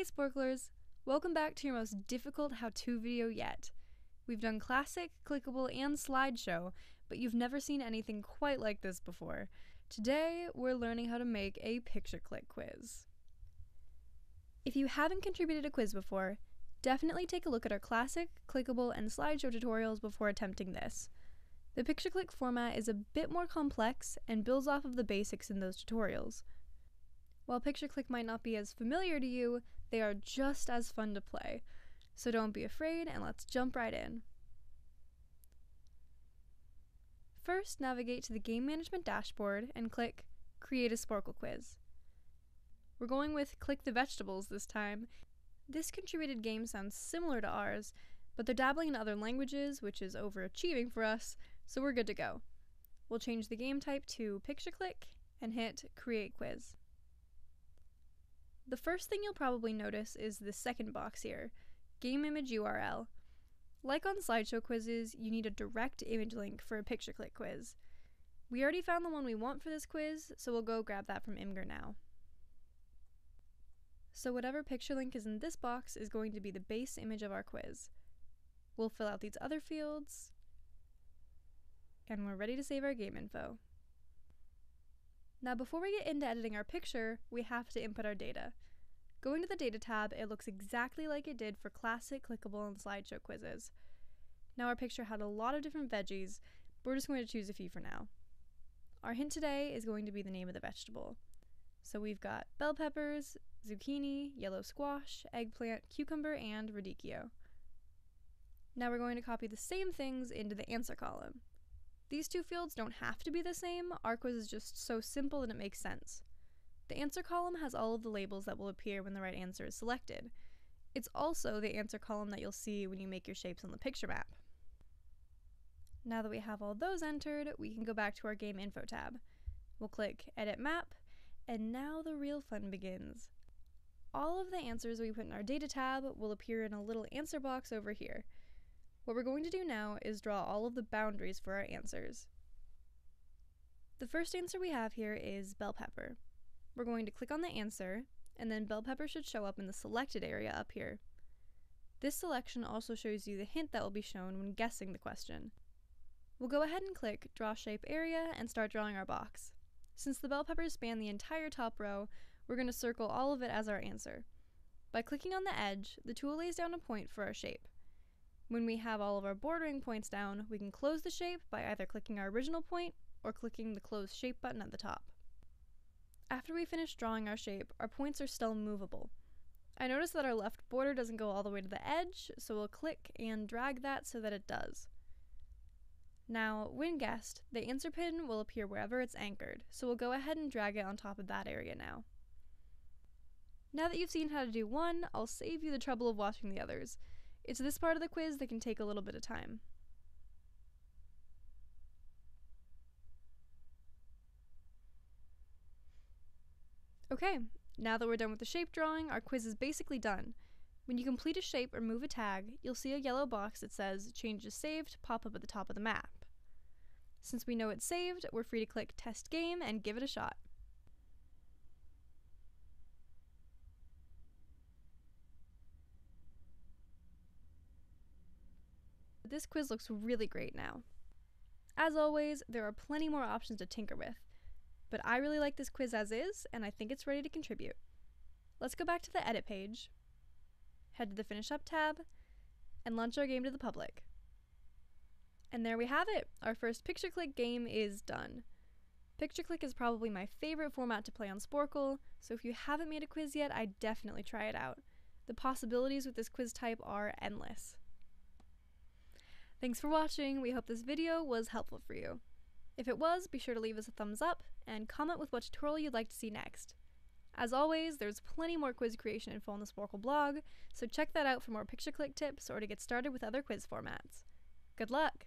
Hey Sporclers! Welcome back to your most difficult how-to video yet. We've done classic, clickable, and slideshow, but you've never seen anything quite like this before. Today, we're learning how to make a picture click quiz. If you haven't contributed a quiz before, definitely take a look at our classic, clickable, and slideshow tutorials before attempting this. The picture click format is a bit more complex and builds off of the basics in those tutorials. While picture click might not be as familiar to you, they are just as fun to play. So don't be afraid and let's jump right in. First, navigate to the Game Management dashboard and click Create a Sporcle Quiz. We're going with Click the Vegetables this time. This contributed game sounds similar to ours, but they're dabbling in other languages, which is overachieving for us, so we're good to go. We'll change the game type to Picture Click and hit Create Quiz. The first thing you'll probably notice is the second box here, Game Image URL. Like on slideshow quizzes, you need a direct image link for a picture click quiz. We already found the one we want for this quiz, so we'll go grab that from Imgur now. So whatever picture link is in this box is going to be the base image of our quiz. We'll fill out these other fields, and we're ready to save our game info. Now before we get into editing our picture, we have to input our data. Going to the Data tab, it looks exactly like it did for classic, clickable, and slideshow quizzes. Now our picture had a lot of different veggies, but we're just going to choose a few for now. Our hint today is going to be the name of the vegetable. So we've got bell peppers, zucchini, yellow squash, eggplant, cucumber, and radicchio. Now we're going to copy the same things into the answer column. These two fields don't have to be the same, our quiz is just so simple that it makes sense. The answer column has all of the labels that will appear when the right answer is selected. It's also the answer column that you'll see when you make your shapes on the picture map. Now that we have all those entered, we can go back to our Game Info tab. We'll click Edit Map, and now the real fun begins. All of the answers we put in our Data tab will appear in a little answer box over here. What we're going to do now is draw all of the boundaries for our answers. The first answer we have here is bell pepper. We're going to click on the answer, and then bell pepper should show up in the selected area up here. This selection also shows you the hint that will be shown when guessing the question. We'll go ahead and click Draw Shape Area and start drawing our box. Since the bell peppers span the entire top row, we're going to circle all of it as our answer. By clicking on the edge, the tool lays down a point for our shape. When we have all of our bordering points down, we can close the shape by either clicking our original point or clicking the Close Shape button at the top. After we finish drawing our shape, our points are still movable. I notice that our left border doesn't go all the way to the edge, so we'll click and drag that so that it does. Now, when guessed, the answer pin will appear wherever it's anchored, so we'll go ahead and drag it on top of that area now. Now that you've seen how to do one, I'll save you the trouble of watching the others. It's this part of the quiz that can take a little bit of time. Okay, now that we're done with the shape drawing, our quiz is basically done. When you complete a shape or move a tag, you'll see a yellow box that says Changes Saved pop up at the top of the map. Since we know it's saved, we're free to click Test Game and give it a shot. This quiz looks really great now. As always, there are plenty more options to tinker with, but I really like this quiz as is, and I think it's ready to contribute. Let's go back to the edit page, head to the finish up tab, and launch our game to the public. And there we have it! Our first picture click game is done. Picture click is probably my favorite format to play on Sporcle, so if you haven't made a quiz yet, I'd definitely try it out. The possibilities with this quiz type are endless. Thanks for watching, we hope this video was helpful for you. If it was, be sure to leave us a thumbs up and comment with what tutorial you'd like to see next. As always, there's plenty more quiz creation info on the Sporcle blog, so check that out for more picture click tips or to get started with other quiz formats. Good luck!